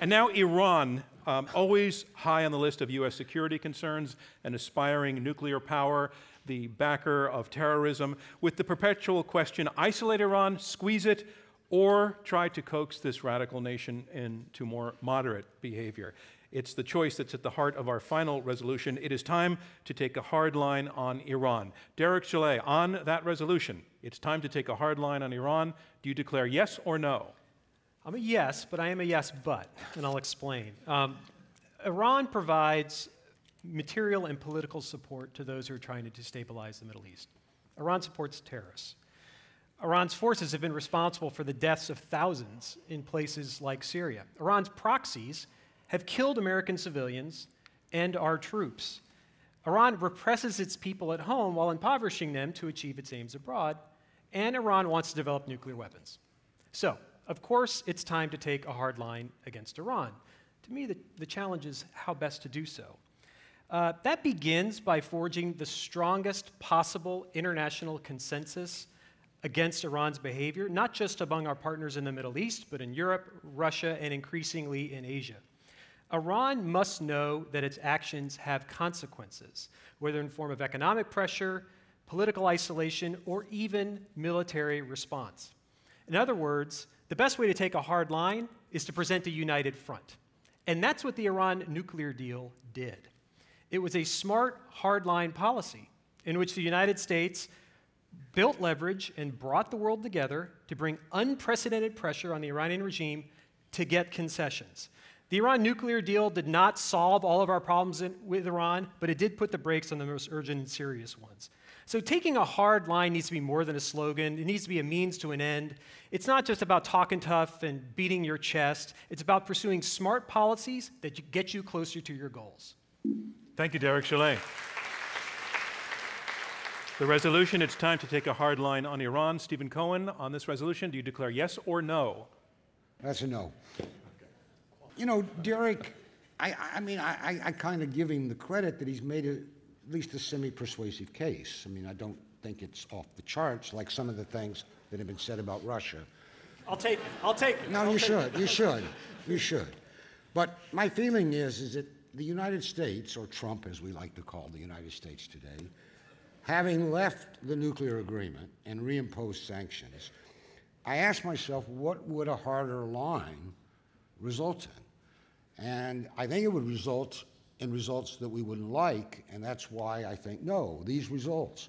And now Iran, um, always high on the list of U.S. security concerns, an aspiring nuclear power, the backer of terrorism, with the perpetual question isolate Iran, squeeze it, or try to coax this radical nation into more moderate behavior. It's the choice that's at the heart of our final resolution. It is time to take a hard line on Iran. Derek Chollet, on that resolution, it's time to take a hard line on Iran. Do you declare yes or no? I'm a yes, but I am a yes, but, and I'll explain. Um, Iran provides material and political support to those who are trying to destabilize the Middle East. Iran supports terrorists. Iran's forces have been responsible for the deaths of thousands in places like Syria. Iran's proxies have killed American civilians and our troops. Iran represses its people at home while impoverishing them to achieve its aims abroad, and Iran wants to develop nuclear weapons. So, of course, it's time to take a hard line against Iran. To me, the, the challenge is how best to do so. Uh, that begins by forging the strongest possible international consensus against Iran's behavior, not just among our partners in the Middle East, but in Europe, Russia, and increasingly in Asia. Iran must know that its actions have consequences, whether in form of economic pressure, political isolation, or even military response. In other words, the best way to take a hard line is to present a united front. And that's what the Iran nuclear deal did. It was a smart hardline policy in which the United States built leverage and brought the world together to bring unprecedented pressure on the Iranian regime to get concessions. The Iran nuclear deal did not solve all of our problems in, with Iran, but it did put the brakes on the most urgent and serious ones. So taking a hard line needs to be more than a slogan. It needs to be a means to an end. It's not just about talking tough and beating your chest. It's about pursuing smart policies that get you closer to your goals. Thank you, Derek Chollet. The resolution, it's time to take a hard line on Iran. Stephen Cohen, on this resolution, do you declare yes or no? That's a no. You know, Derek, I, I mean, I, I kind of give him the credit that he's made a, at least a semi-persuasive case. I mean, I don't think it's off the charts like some of the things that have been said about Russia. I'll take it. I'll take it. No, I'll you should. You should. You should. But my feeling is, is that the United States, or Trump as we like to call the United States today, having left the nuclear agreement and reimposed sanctions, I asked myself, what would a harder line result in? And I think it would result in results that we wouldn't like, and that's why I think no, these results.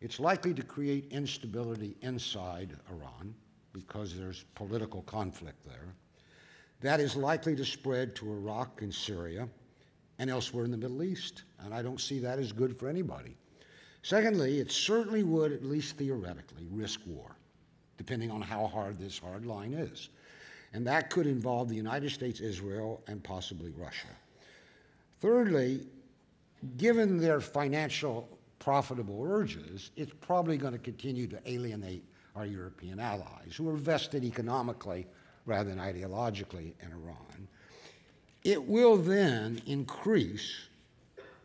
It's likely to create instability inside Iran because there's political conflict there. That is likely to spread to Iraq and Syria and elsewhere in the Middle East, and I don't see that as good for anybody. Secondly, it certainly would, at least theoretically, risk war, depending on how hard this hard line is and that could involve the United States, Israel, and possibly Russia. Thirdly, given their financial profitable urges, it's probably going to continue to alienate our European allies who are vested economically rather than ideologically in Iran. It will then increase,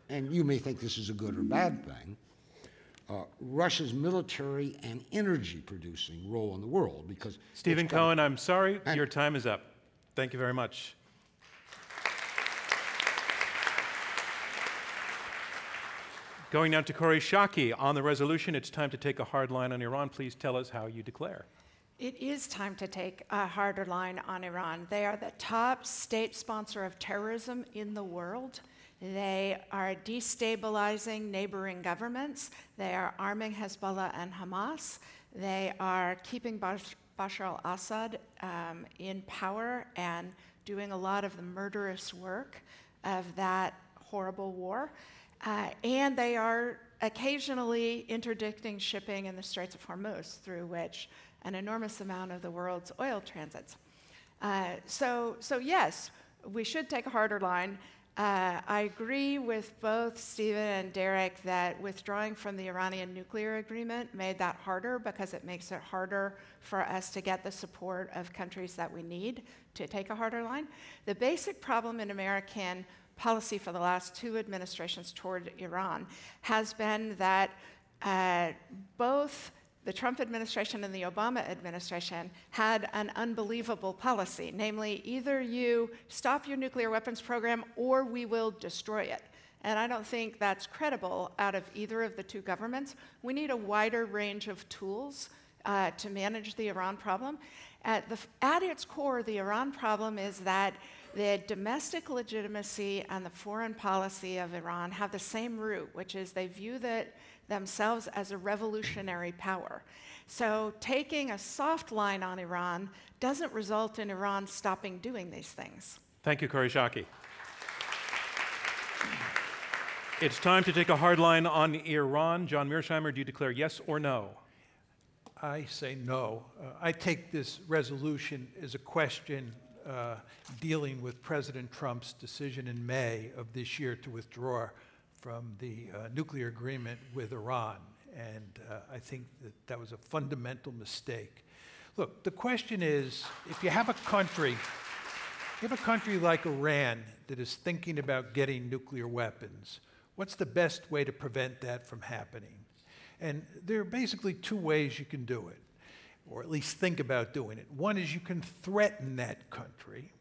and you may think this is a good or bad thing, uh, Russia's military and energy producing role in the world because Stephen Cohen, I'm sorry, your time is up. Thank you very much. Going now to Kori Schake on the resolution. It's time to take a hard line on Iran. Please tell us how you declare. It is time to take a harder line on Iran. They are the top state sponsor of terrorism in the world. They are destabilizing neighboring governments. They are arming Hezbollah and Hamas. They are keeping Bashar al Assad um, in power and doing a lot of the murderous work of that horrible war. Uh, and they are occasionally interdicting shipping in the Straits of Hormuz, through which an enormous amount of the world's oil transits. Uh, so, so, yes, we should take a harder line. Uh, I agree with both Stephen and Derek that withdrawing from the Iranian nuclear agreement made that harder because it makes it harder for us to get the support of countries that we need to take a harder line. The basic problem in American policy for the last two administrations toward Iran has been that uh, both the Trump administration and the Obama administration had an unbelievable policy, namely, either you stop your nuclear weapons program or we will destroy it. And I don't think that's credible out of either of the two governments. We need a wider range of tools uh, to manage the Iran problem. At, the, at its core, the Iran problem is that the domestic legitimacy and the foreign policy of Iran have the same root, which is they view that themselves as a revolutionary power. So taking a soft line on Iran doesn't result in Iran stopping doing these things. Thank you, Kori Schake. It's time to take a hard line on Iran. John Mearsheimer, do you declare yes or no? I say no. Uh, I take this resolution as a question uh, dealing with President Trump's decision in May of this year to withdraw from the uh, nuclear agreement with Iran. And uh, I think that that was a fundamental mistake. Look, the question is if you have a country, you have a country like Iran that is thinking about getting nuclear weapons, what's the best way to prevent that from happening? And there are basically two ways you can do it, or at least think about doing it. One is you can threaten that country,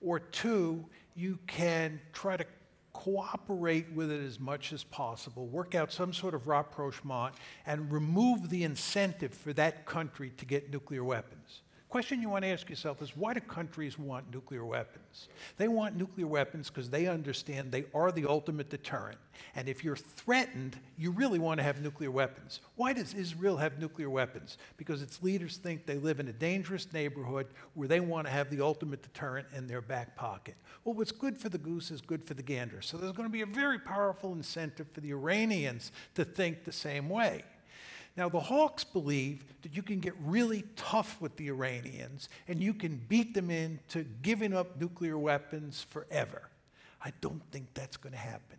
or two, you can try to cooperate with it as much as possible, work out some sort of rapprochement, and remove the incentive for that country to get nuclear weapons question you want to ask yourself is why do countries want nuclear weapons? They want nuclear weapons because they understand they are the ultimate deterrent. And if you're threatened, you really want to have nuclear weapons. Why does Israel have nuclear weapons? Because its leaders think they live in a dangerous neighborhood where they want to have the ultimate deterrent in their back pocket. Well, what's good for the goose is good for the gander. So there's going to be a very powerful incentive for the Iranians to think the same way. Now, the Hawks believe that you can get really tough with the Iranians and you can beat them into giving up nuclear weapons forever. I don't think that's going to happen.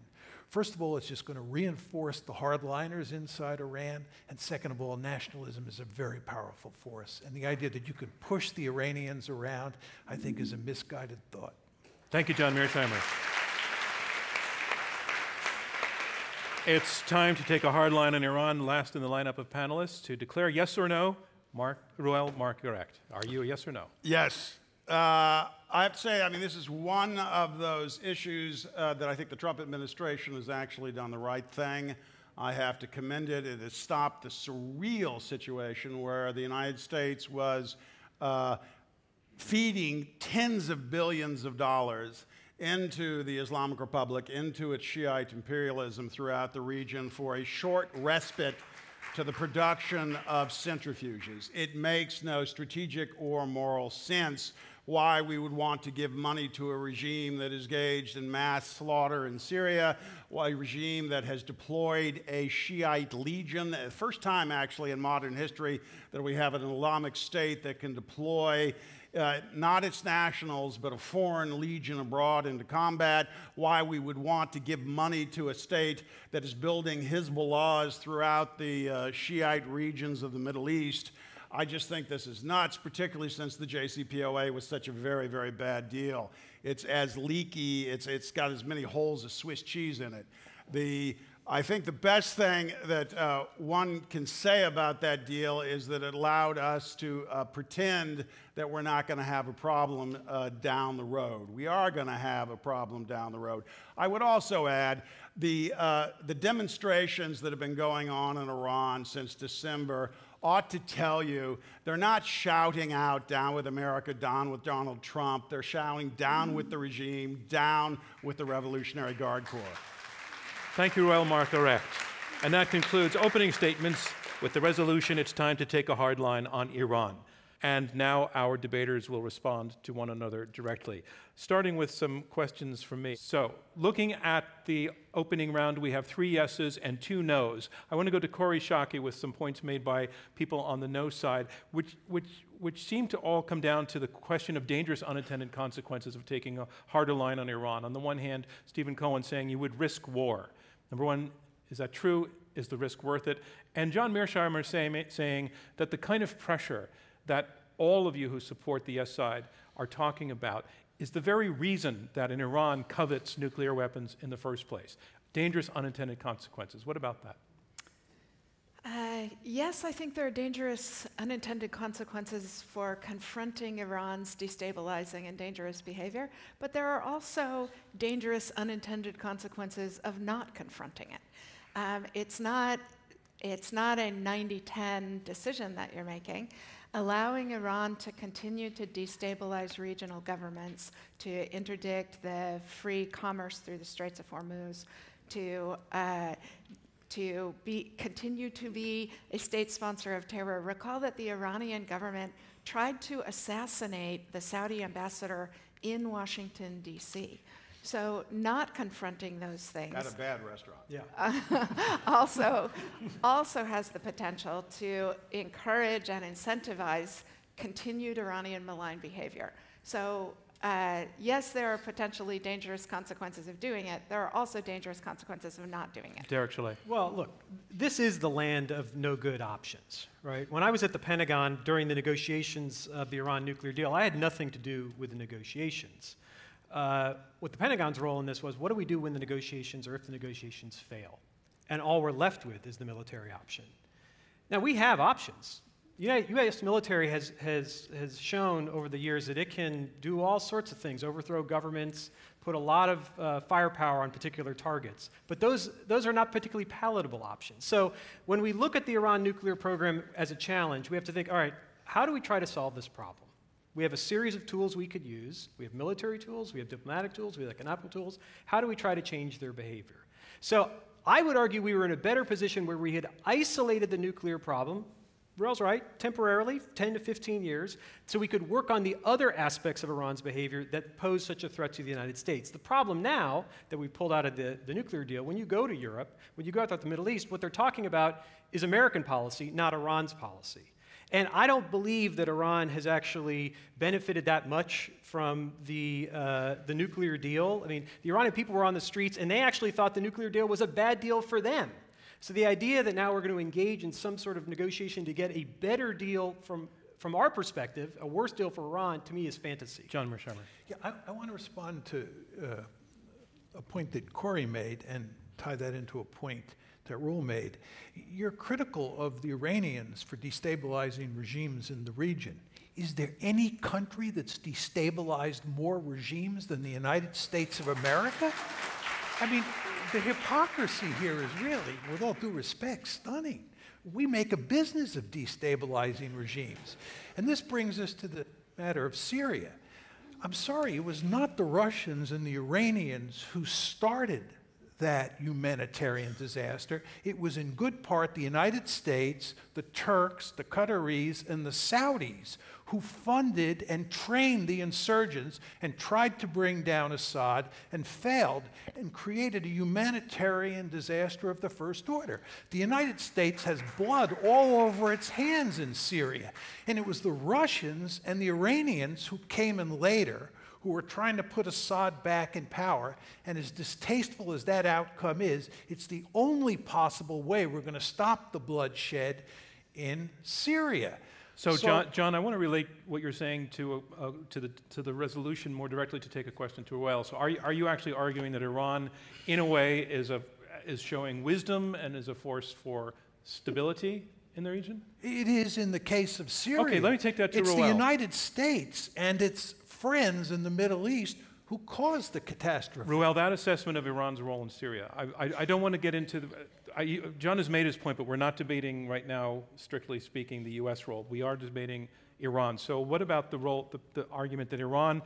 First of all, it's just going to reinforce the hardliners inside Iran. And second of all, nationalism is a very powerful force. And the idea that you can push the Iranians around, I think, is a misguided thought. Thank you, John Mearsheimer. It's time to take a hard line on Iran. Last in the lineup of panelists to declare yes or no. Mark Reuel Marc-Gerecht. Are you a yes or no? Yes. Uh, I have to say, I mean, this is one of those issues uh, that I think the Trump administration has actually done the right thing. I have to commend it. It has stopped the surreal situation where the United States was uh, feeding tens of billions of dollars into the Islamic Republic, into its Shiite imperialism throughout the region for a short respite to the production of centrifuges. It makes no strategic or moral sense why we would want to give money to a regime that is engaged in mass slaughter in Syria, a regime that has deployed a Shiite legion, the first time actually in modern history that we have an Islamic state that can deploy uh, not its nationals, but a foreign legion abroad into combat, why we would want to give money to a state that is building Hezbollahs throughout the uh, Shiite regions of the Middle East. I just think this is nuts, particularly since the JCPOA was such a very, very bad deal. It's as leaky, it's, it's got as many holes as Swiss cheese in it. The I think the best thing that uh, one can say about that deal is that it allowed us to uh, pretend that we're not going to have a problem uh, down the road. We are going to have a problem down the road. I would also add the, uh, the demonstrations that have been going on in Iran since December ought to tell you they're not shouting out down with America, down with Donald Trump. They're shouting down with the regime, down with the Revolutionary Guard Corps. Thank you, Reuel Marc-Gerecht. And that concludes opening statements with the resolution it's time to take a hard line on Iran. And now our debaters will respond to one another directly, starting with some questions from me. So, looking at the opening round, we have three yeses and two nos. I want to go to Kori Schake with some points made by people on the no side, which, which, which seem to all come down to the question of dangerous unintended consequences of taking a harder line on Iran. On the one hand, Stephen Cohen saying you would risk war. Number one, is that true? Is the risk worth it? And John Mearsheimer saying, saying that the kind of pressure that all of you who support the yes side are talking about is the very reason that in Iran covets nuclear weapons in the first place. Dangerous unintended consequences. What about that? Yes, I think there are dangerous unintended consequences for confronting Iran's destabilizing and dangerous behavior, but there are also dangerous unintended consequences of not confronting it. Um, it's not it's not a 90 10 decision that you're making. Allowing Iran to continue to destabilize regional governments, to interdict the free commerce through the Straits of Hormuz, to uh, to be, continue to be a state sponsor of terror. Recall that the Iranian government tried to assassinate the Saudi ambassador in Washington, D.C. So, not confronting those things At a bad restaurant. Yeah. also, also has the potential to encourage and incentivize continued Iranian malign behavior. So, uh, yes, there are potentially dangerous consequences of doing it. There are also dangerous consequences of not doing it. Derek Chollet. Well, look, this is the land of no good options, right? When I was at the Pentagon during the negotiations of the Iran nuclear deal, I had nothing to do with the negotiations. Uh, what the Pentagon's role in this was what do we do when the negotiations or if the negotiations fail? And all we're left with is the military option. Now, we have options. The U.S. military has, has, has shown over the years that it can do all sorts of things, overthrow governments, put a lot of uh, firepower on particular targets. But those, those are not particularly palatable options. So when we look at the Iran nuclear program as a challenge, we have to think all right, how do we try to solve this problem? We have a series of tools we could use. We have military tools, we have diplomatic tools, we have economic tools. How do we try to change their behavior? So I would argue we were in a better position where we had isolated the nuclear problem Reuel's right, temporarily, 10 to 15 years, so we could work on the other aspects of Iran's behavior that pose such a threat to the United States. The problem now that we pulled out of the, the nuclear deal, when you go to Europe, when you go out to the Middle East, what they're talking about is American policy, not Iran's policy. And I don't believe that Iran has actually benefited that much from the, uh, the nuclear deal. I mean, the Iranian people were on the streets and they actually thought the nuclear deal was a bad deal for them. So the idea that now we're going to engage in some sort of negotiation to get a better deal from, from our perspective, a worse deal for Iran, to me is fantasy. John Mearsheimer. Yeah, I, I want to respond to uh, a point that Kori made and tie that into a point that Reuel made. You're critical of the Iranians for destabilizing regimes in the region. Is there any country that's destabilized more regimes than the United States of America? I mean, the hypocrisy here is really, with all due respect, stunning. We make a business of destabilizing regimes. And this brings us to the matter of Syria. I'm sorry, it was not the Russians and the Iranians who started that humanitarian disaster. It was in good part the United States, the Turks, the Qataris, and the Saudis who funded and trained the insurgents and tried to bring down Assad and failed and created a humanitarian disaster of the first order. The United States has blood all over its hands in Syria. And it was the Russians and the Iranians who came in later who were trying to put Assad back in power. And as distasteful as that outcome is, it's the only possible way we're going to stop the bloodshed in Syria. So, so John, John, I want to relate what you're saying to, uh, to, the, to the resolution more directly to take a question to Reuel. So are you, are you actually arguing that Iran, in a way, is, a, is showing wisdom and is a force for stability in the region? It is in the case of Syria. Okay, let me take that to it's the United States and its friends in the Middle East who caused the catastrophe. Reuel, that assessment of Iran's role in Syria, I, I, I don't want to get into the. I, John has made his point, but we're not debating right now, strictly speaking, the U.S. role. We are debating Iran. So, what about the role, the, the argument that Iran,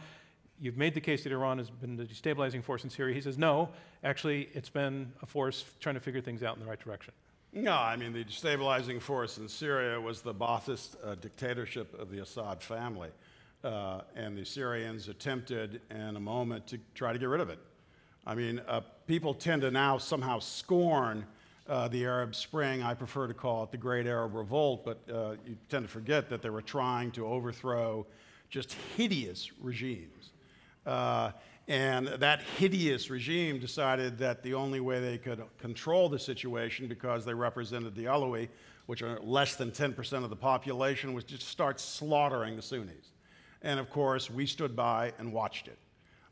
you've made the case that Iran has been the destabilizing force in Syria. He says, no, actually, it's been a force trying to figure things out in the right direction. No, I mean, the destabilizing force in Syria was the Ba'athist uh, dictatorship of the Assad family. Uh, and the Syrians attempted in a moment to try to get rid of it. I mean, uh, people tend to now somehow scorn uh, the Arab Spring. I prefer to call it the Great Arab Revolt, but uh, you tend to forget that they were trying to overthrow just hideous regimes. Uh, and that hideous regime decided that the only way they could control the situation, because they represented the Alawi, which are less than 10% of the population, was just start slaughtering the Sunnis. And of course, we stood by and watched it.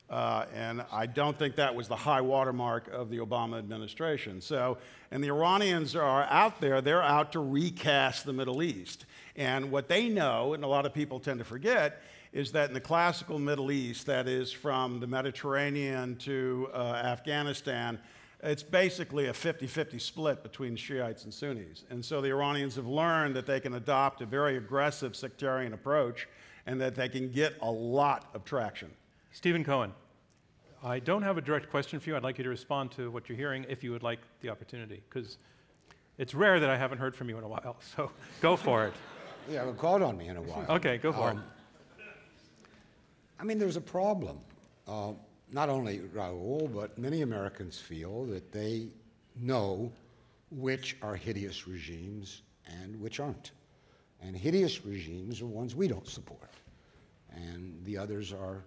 Uh, and I don't think that was the high watermark of the Obama administration. So, and the Iranians are out there, they're out to recast the Middle East. And what they know, and a lot of people tend to forget, is that in the classical Middle East, that is from the Mediterranean to uh, Afghanistan, it's basically a 50 50 split between Shiites and Sunnis. And so the Iranians have learned that they can adopt a very aggressive sectarian approach and that they can get a lot of traction. Stephen Cohen, I don't have a direct question for you. I'd like you to respond to what you're hearing if you would like the opportunity, because it's rare that I haven't heard from you in a while. So go for it. You haven't called on me in a while. Okay, go for Um, it. I mean, there's a problem. Uh, not only Reuel, but many Americans feel that they know which are hideous regimes and which aren't. And hideous regimes are ones we don't support, and the others are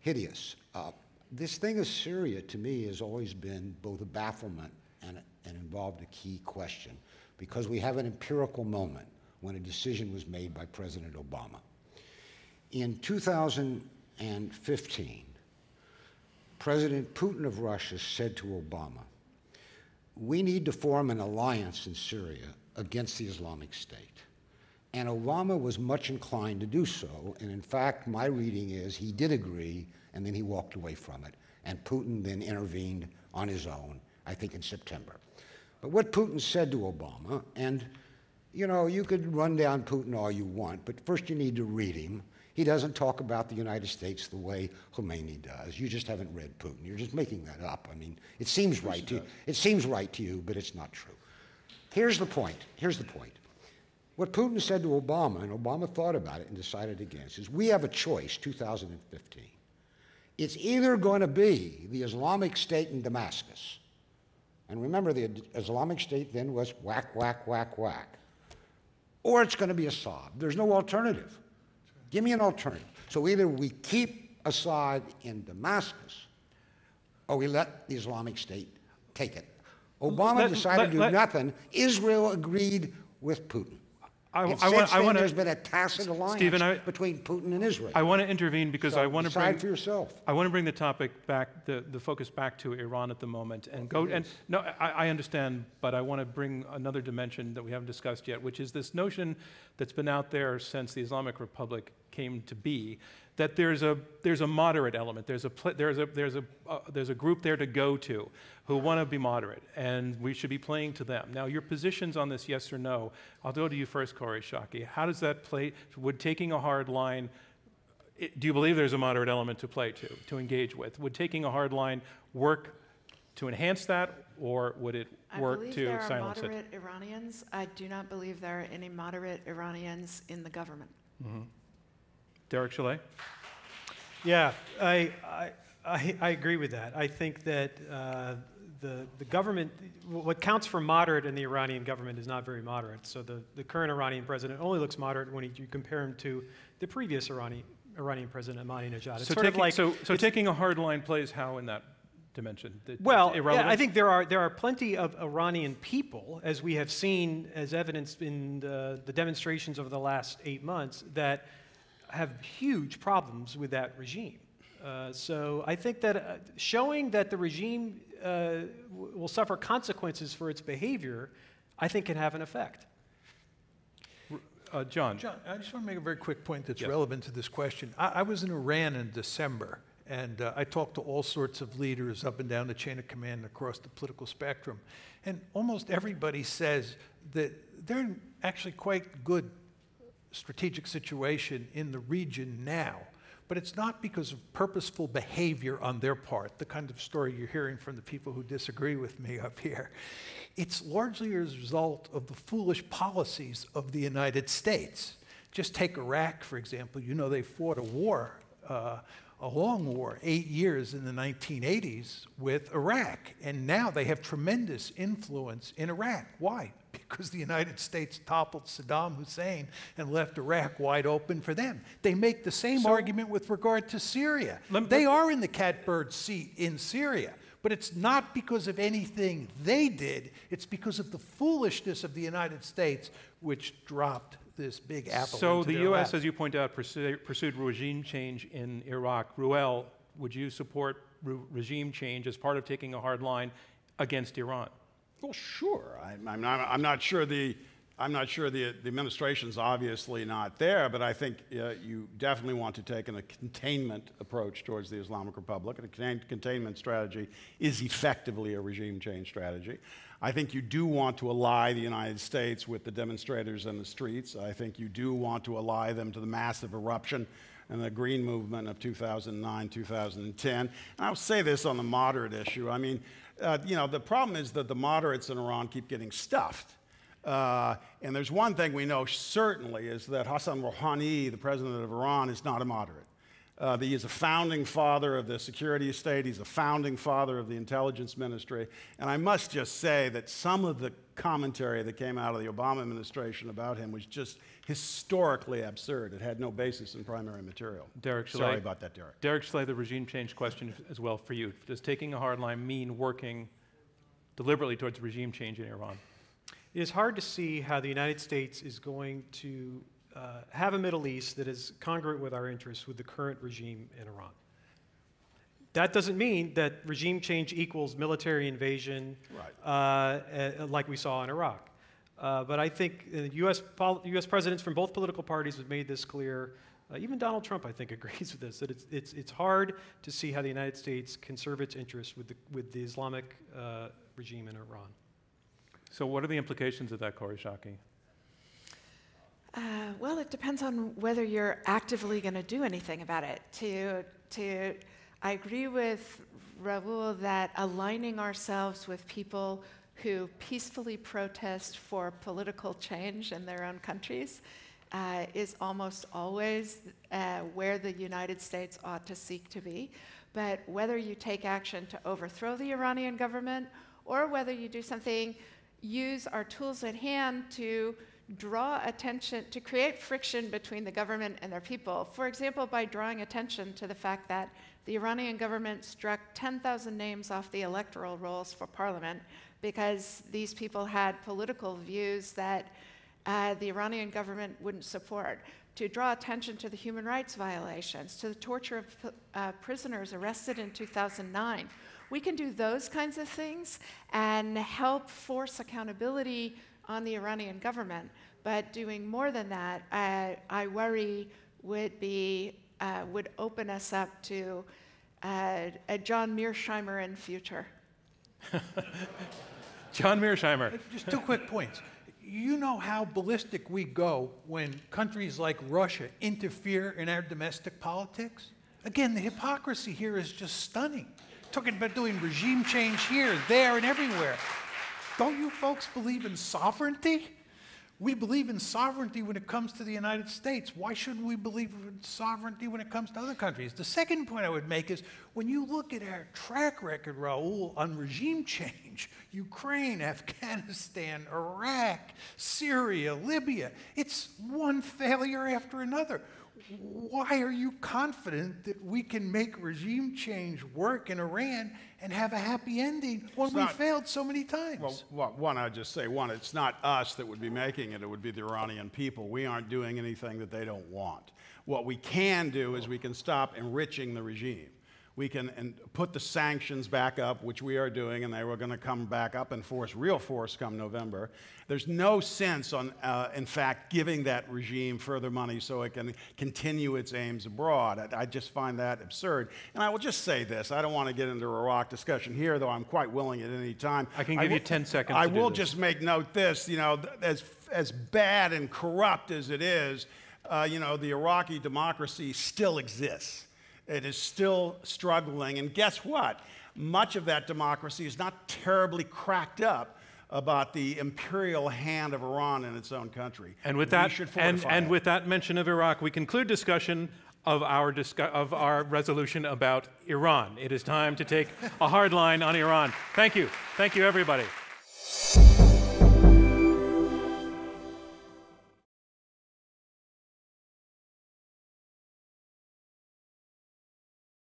hideous. Uh, this thing of Syria, to me, has always been both a bafflement and, and involved a key question, because we have an empirical moment when a decision was made by President Obama. In 2015, President Putin of Russia said to Obama, We need to form an alliance in Syria against the Islamic State. And Obama was much inclined to do so. And in fact, my reading is he did agree, and then he walked away from it. And Putin then intervened on his own, I think in September. But what Putin said to Obama, and you know, you could run down Putin all you want, but first you need to read him. He doesn't talk about the United States the way Khomeini does. You just haven't read Putin. You're just making that up. I mean, it seems right to you. It seems right to you, but it's not true. Here's the point. Here's the point. What Putin said to Obama, and Obama thought about it and decided against, is we have a choice, 2015. It's either going to be the Islamic State in Damascus, and remember the Islamic State then was whack, whack, whack, whack, or it's going to be Assad. There's no alternative. Give me an alternative. So either we keep Assad in Damascus, or we let the Islamic State take it. Obama Let- decided let- to do let- nothing. Israel agreed with Putin. I- and I since want- I then, wanna- there's been a tacit alliance Stephen, I- between Putin and Israel. I want to intervene because So I want to bring for yourself. I want to bring the topic back, the, the focus back to Iran at the moment, and go. And no, I, I understand, but I want to bring another dimension that we haven't discussed yet, which is this notion that's been out there since the Islamic Republic came to be, that there's a there's a moderate element. There's a there's a there's a uh, there's a group there to go to, who want to be moderate, and we should be playing to them. Now, your positions on this, yes or no? I'll go to you first, Kori Schake. How does that play? Would taking a hard line i- do you believe there's a moderate element to play to, to engage with? Would taking a hard line work to enhance that, or would it work to silence it? I believe there are silence it? moderate Iranians. I do not believe there are any moderate Iranians in the government. Derek Chollet? Yeah, I, I, I, I agree with that. I think that uh, the, the government, what counts for moderate in the Iranian government is not very moderate. So the, the current Iranian president only looks moderate when he, you compare him to the previous Iranian, Iranian president, Ahmadinejad. It's So, sort of taking, like, so, so taking a hard line plays how in that dimension? Well, yeah. I think there are there are plenty of Iranian people, as we have seen as evidenced in the, the demonstrations over the last eight months, that have huge problems with that regime. Uh, so I think that uh, showing that the regime uh, w- will suffer consequences for its behavior, I think can have an effect. Uh, John, John, I just want to make a very quick point that's Yes. relevant to this question. I, I was in Iran in December, and uh, I talked to all sorts of leaders up and down the chain of command across the political spectrum. And almost everybody says that they're in actually quite good strategic situation in the region now. But it's not because of purposeful behavior on their part, the kind of story you're hearing from the people who disagree with me up here. It's largely as a result of the foolish policies of the United States. Just take Iraq, for example. You know, they fought a war, uh, a long war, eight years in the 1980s with Iraq. And now they have tremendous influence in Iraq. Why? Because the United States toppled Saddam Hussein and left Iraq wide open for them. They make the same argument with regard to Syria. Lem- they are in the catbird seat in Syria. But it's not because of anything they did, it's because of the foolishness of the United States, which dropped this big apple. so the U.S., lap. as you point out, pursued, pursued regime change in Iraq. Reuel, would you support re- regime change as part of taking a hard line against Iran? Well, sure. I, I'm, not, I'm not sure the I'm not sure the, the administration's obviously not there, but I think uh, you definitely want to take an, a containment approach towards the Islamic Republic. And a contain, containment strategy is effectively a regime change strategy. I think you do want to ally the United States with the demonstrators in the streets. I think you do want to ally them to the massive eruption and the Green Movement of 2009, 2010. And I'll say this on the moderate issue. I mean, uh, you know, the problem is that the moderates in Iran keep getting stuffed. Uh, and there's one thing we know certainly is that Hassan Rouhani, the president of Iran, is not a moderate. Uh, he is a founding father of the security state. He's a founding father of the intelligence ministry. And I must just say that some of the commentary that came out of the Obama administration about him was just historically absurd. It had no basis in primary material. Derek, Sorry I, about that, Derek. Derek Chollet, the regime change question as well for you. Does taking a hard line mean working deliberately towards regime change in Iran? It is hard to see how the United States is going to uh, have a Middle East that is congruent with our interests with the current regime in Iran. That doesn't mean that regime change equals military invasion, Right. uh, uh, like we saw in Iraq. Uh, but I think uh, US, pol- US presidents from both political parties have made this clear. Uh, even Donald Trump, I think, agrees with this that it's, it's, it's hard to see how the United States can serve its interests with the, with the Islamic uh, regime in Iran. So, what are the implications of that, Kori Schake? Uh, well, it depends on whether you're actively going to do anything about it. To, to, I agree with Reuel that aligning ourselves with people who peacefully protest for political change in their own countries uh, is almost always uh, where the United States ought to seek to be. But whether you take action to overthrow the Iranian government or whether you do something, use our tools at hand to draw attention, to create friction between the government and their people. For example, by drawing attention to the fact that the Iranian government struck 10,000 names off the electoral rolls for parliament because these people had political views that uh, the Iranian government wouldn't support. To draw attention to the human rights violations, to the torture of uh, prisoners arrested in 2009. We can do those kinds of things and help force accountability on the Iranian government. But doing more than that, uh, I worry would be uh, would open us up to uh, a John Mearsheimer in future. John Mearsheimer. Just two quick points. You know how ballistic we go when countries like Russia interfere in our domestic politics? Again, the hypocrisy here is just stunning. Talking about doing regime change here, there, and everywhere. Don't you folks believe in sovereignty? We believe in sovereignty when it comes to the United States. Why shouldn't we believe in sovereignty when it comes to other countries? The second point I would make is when you look at our track record, Reuel, on regime change Ukraine, Afghanistan, Iraq, Syria, Libya it's one failure after another. Why are you confident that we can make regime change work in Iran and have a happy ending when It's we not- failed so many times? Well, well, one, I'd just say, one, it's not us that would be making it, it would be the Iranian people. We aren't doing anything that they don't want. What we can do is we can stop enriching the regime. We can and put the sanctions back up, which we are doing, and they were going to come back up in force, real force, come November. There's no sense on, uh, in fact, giving that regime further money so it can continue its aims abroad. I, I just find that absurd. And I will just say this I don't want to get into a Iraq discussion here, though I'm quite willing at any time. I can give you will- 10 seconds I will just make note this, you know, th- as, as bad and corrupt as it is, uh, you know, the Iraqi democracy still exists. It is still struggling. And guess what? Much of that democracy is not terribly cracked up about the imperial hand of Iran in its own country. And with that, should and, and with that mention of Iraq, we conclude discussion of our, discu- of our resolution about Iran. It is time to take a hard line on Iran. Thank you. Thank you, everybody.